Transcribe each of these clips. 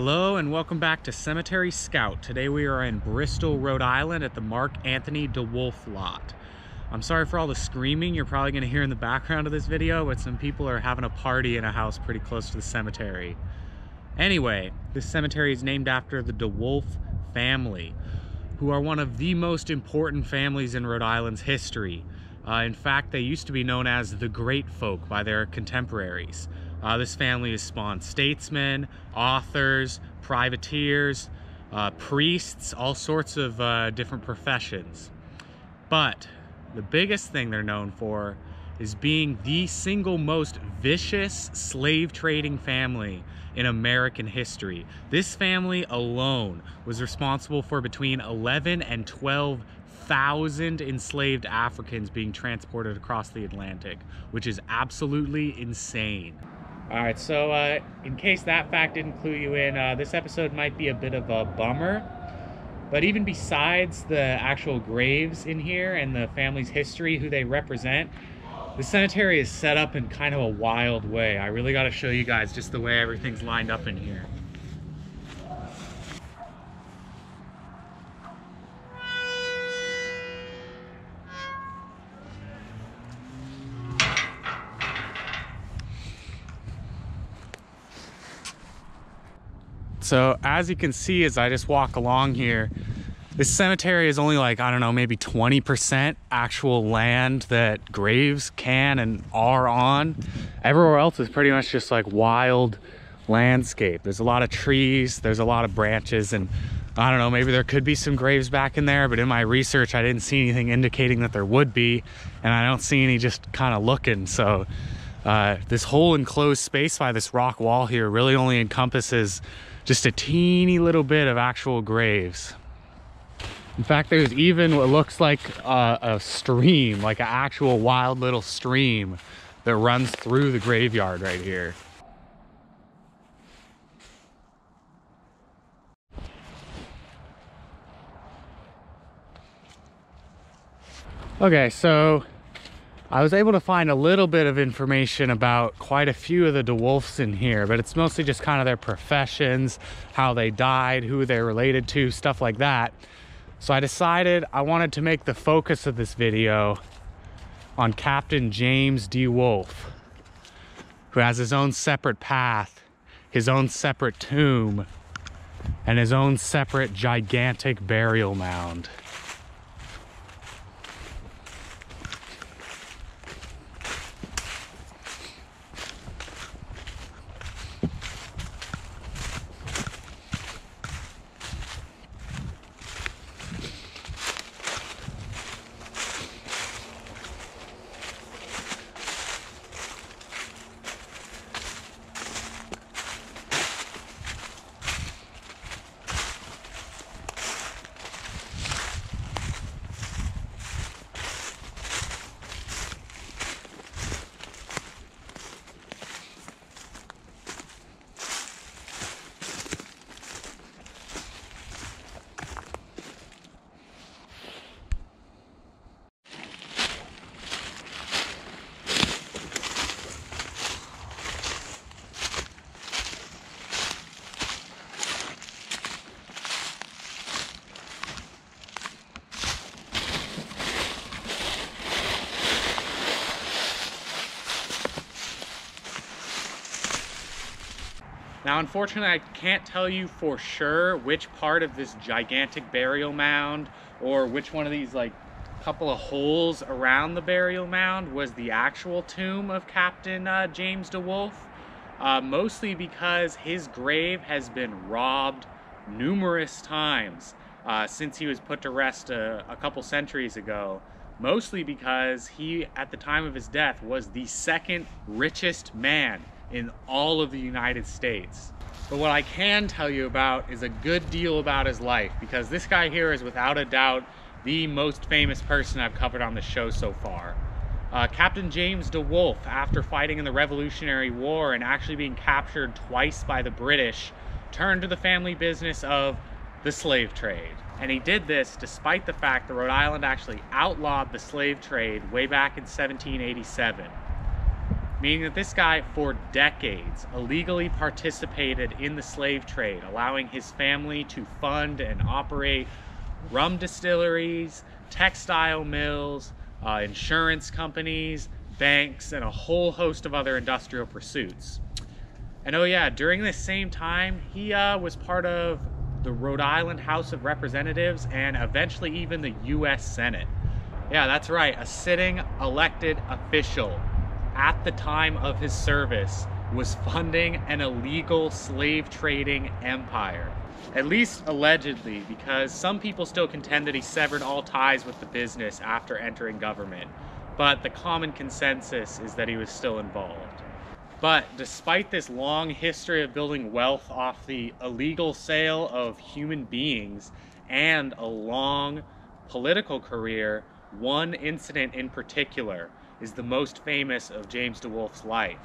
Hello and welcome back to Cemetery Scout. Today we are in Bristol, Rhode Island at the Mark Anthony DeWolf lot. I'm sorry for all the screaming you're probably going to hear in the background of this video, but some people are having a party in a house pretty close to the cemetery. Anyway, this cemetery is named after the DeWolf family, who are one of the most important families in Rhode Island's history. Uh, in fact, they used to be known as the Great Folk by their contemporaries. Uh, this family has spawned statesmen, authors, privateers, uh, priests, all sorts of uh, different professions. But the biggest thing they're known for is being the single most vicious slave trading family in American history. This family alone was responsible for between 11 and 12 thousand enslaved Africans being transported across the Atlantic, which is absolutely insane. All right, so uh, in case that fact didn't clue you in, uh, this episode might be a bit of a bummer. But even besides the actual graves in here and the family's history, who they represent, the cemetery is set up in kind of a wild way. I really got to show you guys just the way everything's lined up in here. So as you can see, as I just walk along here, this cemetery is only like, I don't know, maybe 20% actual land that graves can and are on. Everywhere else is pretty much just like wild landscape. There's a lot of trees, there's a lot of branches, and I don't know, maybe there could be some graves back in there, but in my research, I didn't see anything indicating that there would be, and I don't see any just kind of looking. So uh, this whole enclosed space by this rock wall here really only encompasses just a teeny little bit of actual graves. In fact, there's even what looks like a, a stream, like an actual wild little stream that runs through the graveyard right here. Okay, so I was able to find a little bit of information about quite a few of the DeWolfs in here, but it's mostly just kind of their professions, how they died, who they're related to, stuff like that. So I decided I wanted to make the focus of this video on Captain James DeWolf, who has his own separate path, his own separate tomb, and his own separate gigantic burial mound. Unfortunately, I can't tell you for sure which part of this gigantic burial mound or which one of these like couple of holes around the burial mound was the actual tomb of Captain uh, James DeWolf. Uh, mostly because his grave has been robbed numerous times uh, since he was put to rest a, a couple centuries ago. Mostly because he, at the time of his death, was the second richest man in all of the United States. But what I can tell you about is a good deal about his life because this guy here is without a doubt the most famous person I've covered on the show so far. Uh, Captain James DeWolf, after fighting in the Revolutionary War and actually being captured twice by the British, turned to the family business of the slave trade. And he did this despite the fact that Rhode Island actually outlawed the slave trade way back in 1787. Meaning that this guy, for decades, illegally participated in the slave trade, allowing his family to fund and operate rum distilleries, textile mills, uh, insurance companies, banks, and a whole host of other industrial pursuits. And oh yeah, during this same time, he uh, was part of the Rhode Island House of Representatives and eventually even the US Senate. Yeah, that's right, a sitting elected official at the time of his service was funding an illegal slave trading empire. At least allegedly, because some people still contend that he severed all ties with the business after entering government, but the common consensus is that he was still involved. But despite this long history of building wealth off the illegal sale of human beings and a long political career, one incident in particular is the most famous of James DeWolf's life.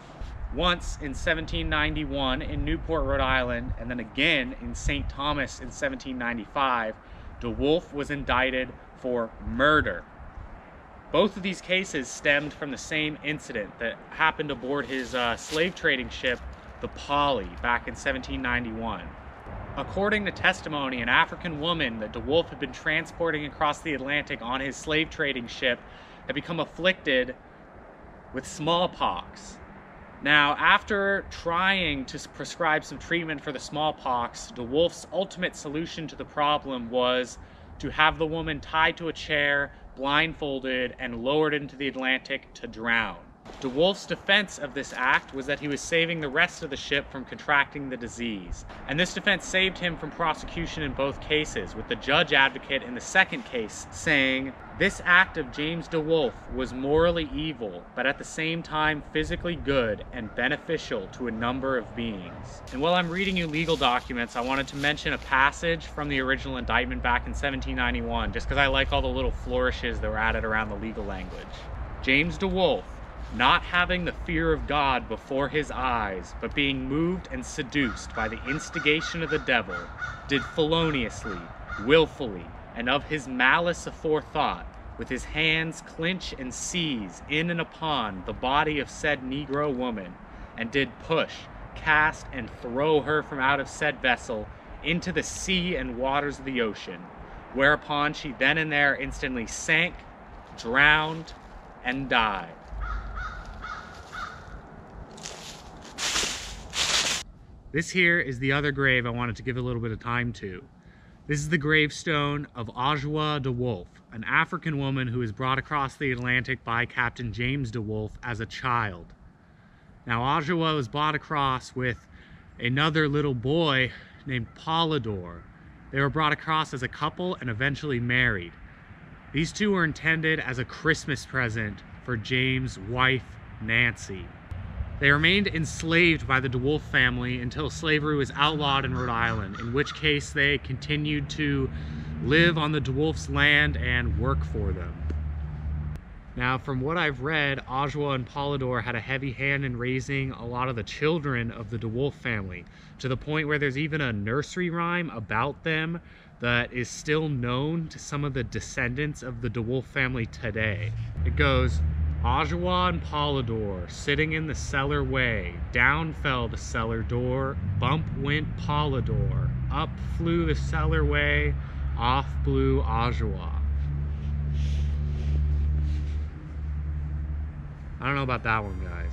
Once in 1791 in Newport, Rhode Island, and then again in St. Thomas in 1795, DeWolf was indicted for murder. Both of these cases stemmed from the same incident that happened aboard his uh, slave trading ship, the Polly, back in 1791. According to testimony, an African woman that DeWolf had been transporting across the Atlantic on his slave trading ship had become afflicted with smallpox. Now, after trying to prescribe some treatment for the smallpox, DeWolf's ultimate solution to the problem was to have the woman tied to a chair, blindfolded, and lowered into the Atlantic to drown. DeWolf's defense of this act was that he was saving the rest of the ship from contracting the disease. And this defense saved him from prosecution in both cases, with the judge advocate in the second case saying, this act of James DeWolf was morally evil, but at the same time physically good and beneficial to a number of beings. And while I'm reading you legal documents, I wanted to mention a passage from the original indictment back in 1791, just because I like all the little flourishes that were added around the legal language. James DeWolf, not having the fear of God before his eyes, but being moved and seduced by the instigation of the devil, did feloniously, wilfully, and of his malice aforethought, with his hands clinch and seize in and upon the body of said negro woman, and did push, cast, and throw her from out of said vessel into the sea and waters of the ocean, whereupon she then and there instantly sank, drowned, and died. This here is the other grave I wanted to give a little bit of time to. This is the gravestone of Ajua DeWolf, an African woman who was brought across the Atlantic by Captain James de DeWolf as a child. Now Ajua was brought across with another little boy named Polydor. They were brought across as a couple and eventually married. These two were intended as a Christmas present for James' wife, Nancy. They remained enslaved by the DeWolf family until slavery was outlawed in Rhode Island, in which case they continued to live on the DeWolf's land and work for them. Now, from what I've read, Ajwa and Polydor had a heavy hand in raising a lot of the children of the DeWolf family, to the point where there's even a nursery rhyme about them that is still known to some of the descendants of the DeWolf family today. It goes, Ajwa and Polydor sitting in the cellar way. Down fell the cellar door. Bump went Polydor. Up flew the cellar way. Off blew Ajwa. I don't know about that one, guys.